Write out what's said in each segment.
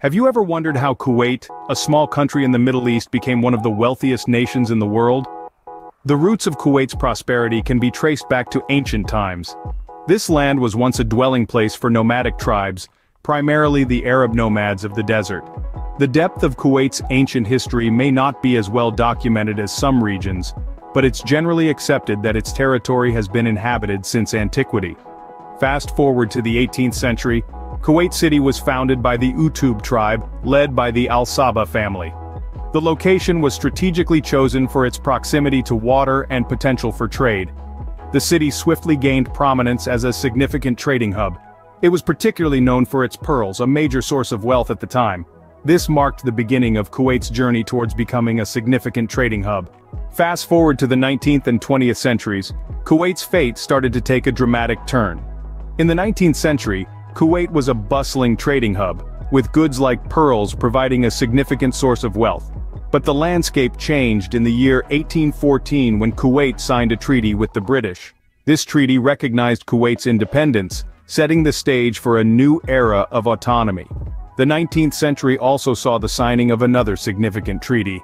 Have you ever wondered how Kuwait, a small country in the Middle East became one of the wealthiest nations in the world? The roots of Kuwait's prosperity can be traced back to ancient times. This land was once a dwelling place for nomadic tribes, primarily the Arab nomads of the desert. The depth of Kuwait's ancient history may not be as well documented as some regions, but it's generally accepted that its territory has been inhabited since antiquity. Fast forward to the 18th century, Kuwait City was founded by the Utub tribe, led by the Al-Sabah family. The location was strategically chosen for its proximity to water and potential for trade. The city swiftly gained prominence as a significant trading hub. It was particularly known for its pearls, a major source of wealth at the time. This marked the beginning of Kuwait's journey towards becoming a significant trading hub. Fast forward to the 19th and 20th centuries, Kuwait's fate started to take a dramatic turn. In the 19th century, Kuwait was a bustling trading hub, with goods like pearls providing a significant source of wealth. But the landscape changed in the year 1814 when Kuwait signed a treaty with the British. This treaty recognized Kuwait's independence, setting the stage for a new era of autonomy. The 19th century also saw the signing of another significant treaty.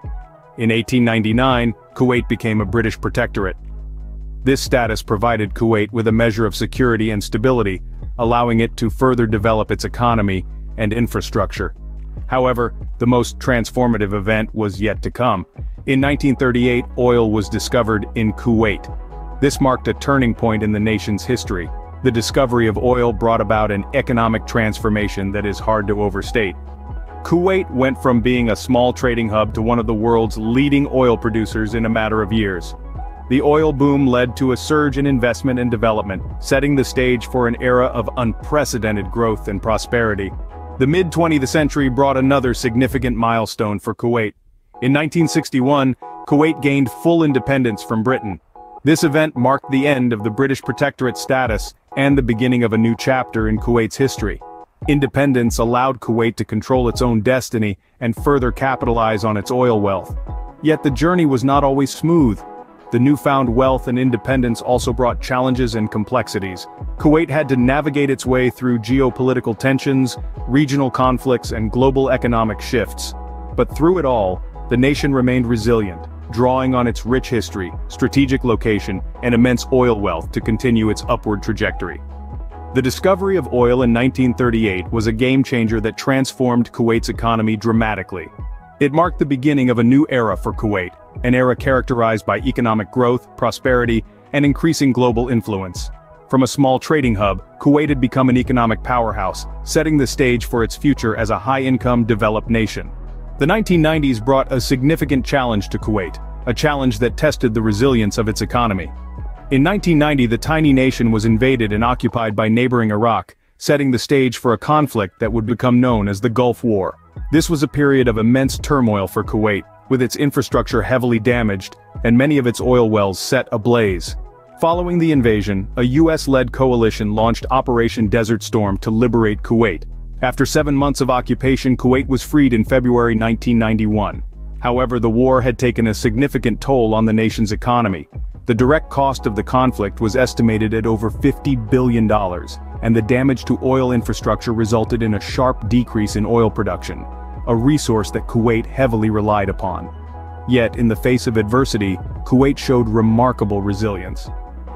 In 1899, Kuwait became a British protectorate. This status provided Kuwait with a measure of security and stability, allowing it to further develop its economy and infrastructure. However, the most transformative event was yet to come. In 1938 oil was discovered in Kuwait. This marked a turning point in the nation's history. The discovery of oil brought about an economic transformation that is hard to overstate. Kuwait went from being a small trading hub to one of the world's leading oil producers in a matter of years. The oil boom led to a surge in investment and development, setting the stage for an era of unprecedented growth and prosperity. The mid-20th century brought another significant milestone for Kuwait. In 1961, Kuwait gained full independence from Britain. This event marked the end of the British protectorate status and the beginning of a new chapter in Kuwait's history. Independence allowed Kuwait to control its own destiny and further capitalize on its oil wealth. Yet the journey was not always smooth. The newfound wealth and independence also brought challenges and complexities. Kuwait had to navigate its way through geopolitical tensions, regional conflicts and global economic shifts. But through it all, the nation remained resilient, drawing on its rich history, strategic location, and immense oil wealth to continue its upward trajectory. The discovery of oil in 1938 was a game-changer that transformed Kuwait's economy dramatically. It marked the beginning of a new era for Kuwait, an era characterized by economic growth, prosperity, and increasing global influence. From a small trading hub, Kuwait had become an economic powerhouse, setting the stage for its future as a high-income developed nation. The 1990s brought a significant challenge to Kuwait, a challenge that tested the resilience of its economy. In 1990 the tiny nation was invaded and occupied by neighboring Iraq, setting the stage for a conflict that would become known as the Gulf War. This was a period of immense turmoil for Kuwait, with its infrastructure heavily damaged, and many of its oil wells set ablaze. Following the invasion, a US-led coalition launched Operation Desert Storm to liberate Kuwait. After seven months of occupation Kuwait was freed in February 1991. However the war had taken a significant toll on the nation's economy. The direct cost of the conflict was estimated at over $50 billion, and the damage to oil infrastructure resulted in a sharp decrease in oil production, a resource that Kuwait heavily relied upon. Yet, in the face of adversity, Kuwait showed remarkable resilience.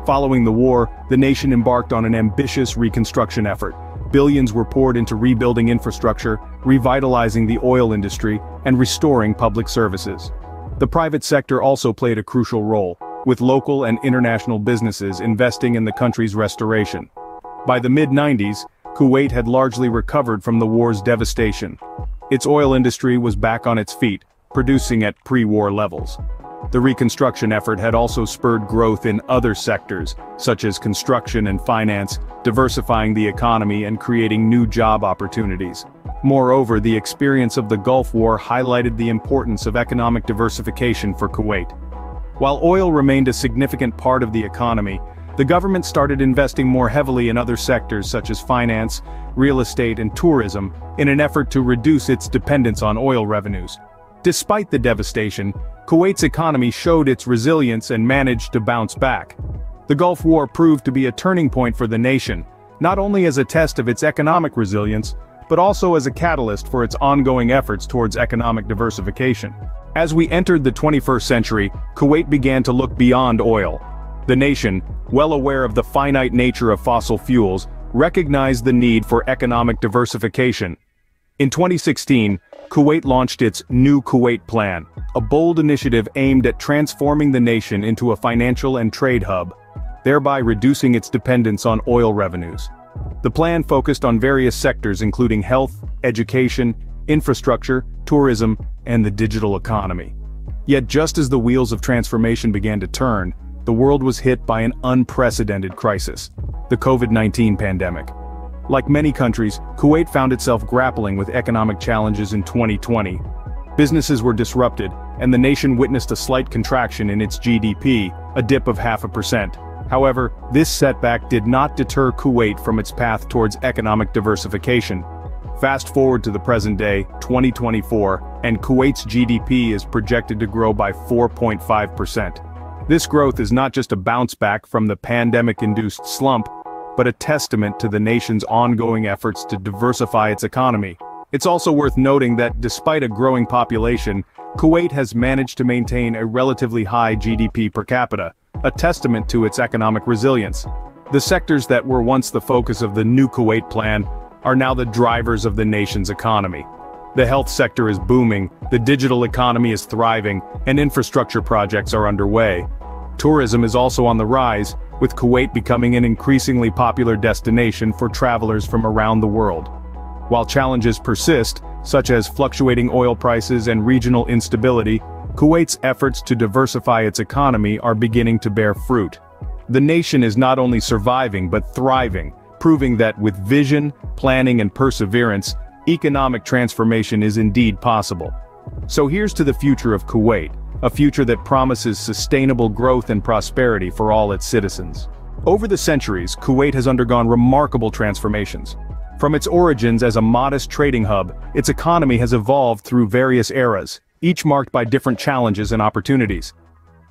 Following the war, the nation embarked on an ambitious reconstruction effort. Billions were poured into rebuilding infrastructure, revitalizing the oil industry, and restoring public services. The private sector also played a crucial role, with local and international businesses investing in the country's restoration. By the mid-90s, Kuwait had largely recovered from the war's devastation. Its oil industry was back on its feet, producing at pre-war levels. The reconstruction effort had also spurred growth in other sectors, such as construction and finance, diversifying the economy and creating new job opportunities. Moreover the experience of the Gulf War highlighted the importance of economic diversification for Kuwait. While oil remained a significant part of the economy, the government started investing more heavily in other sectors such as finance, real estate and tourism, in an effort to reduce its dependence on oil revenues. Despite the devastation, Kuwait's economy showed its resilience and managed to bounce back. The Gulf War proved to be a turning point for the nation, not only as a test of its economic resilience, but also as a catalyst for its ongoing efforts towards economic diversification. As we entered the 21st century, Kuwait began to look beyond oil. The nation, well aware of the finite nature of fossil fuels, recognized the need for economic diversification. In 2016, Kuwait launched its New Kuwait Plan, a bold initiative aimed at transforming the nation into a financial and trade hub, thereby reducing its dependence on oil revenues. The plan focused on various sectors including health, education, infrastructure, tourism, and the digital economy. Yet just as the wheels of transformation began to turn, the world was hit by an unprecedented crisis, the COVID-19 pandemic. Like many countries, Kuwait found itself grappling with economic challenges in 2020. Businesses were disrupted, and the nation witnessed a slight contraction in its GDP, a dip of half a percent. However, this setback did not deter Kuwait from its path towards economic diversification. Fast forward to the present day, 2024, and Kuwait's GDP is projected to grow by 4.5%. This growth is not just a bounce back from the pandemic-induced slump, but a testament to the nation's ongoing efforts to diversify its economy. It's also worth noting that despite a growing population, Kuwait has managed to maintain a relatively high GDP per capita, a testament to its economic resilience. The sectors that were once the focus of the new Kuwait plan are now the drivers of the nation's economy. The health sector is booming, the digital economy is thriving, and infrastructure projects are underway. Tourism is also on the rise, with Kuwait becoming an increasingly popular destination for travelers from around the world. While challenges persist, such as fluctuating oil prices and regional instability, Kuwait's efforts to diversify its economy are beginning to bear fruit. The nation is not only surviving but thriving, proving that with vision, planning and perseverance, economic transformation is indeed possible. So here's to the future of Kuwait, a future that promises sustainable growth and prosperity for all its citizens. Over the centuries, Kuwait has undergone remarkable transformations. From its origins as a modest trading hub, its economy has evolved through various eras, each marked by different challenges and opportunities.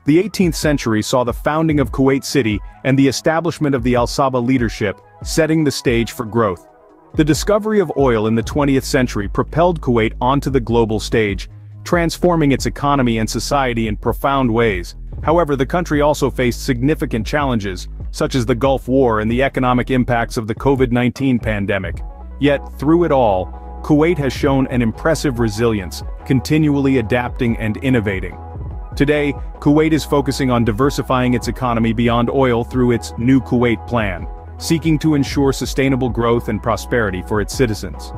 The 18th century saw the founding of Kuwait City and the establishment of the Al Sabah leadership, setting the stage for growth. The discovery of oil in the 20th century propelled Kuwait onto the global stage, transforming its economy and society in profound ways. However, the country also faced significant challenges, such as the Gulf War and the economic impacts of the COVID-19 pandemic. Yet, through it all, Kuwait has shown an impressive resilience, continually adapting and innovating. Today, Kuwait is focusing on diversifying its economy beyond oil through its New Kuwait Plan, seeking to ensure sustainable growth and prosperity for its citizens.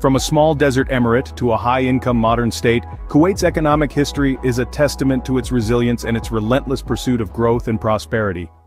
From a small desert emirate to a high-income modern state, Kuwait's economic history is a testament to its resilience and its relentless pursuit of growth and prosperity.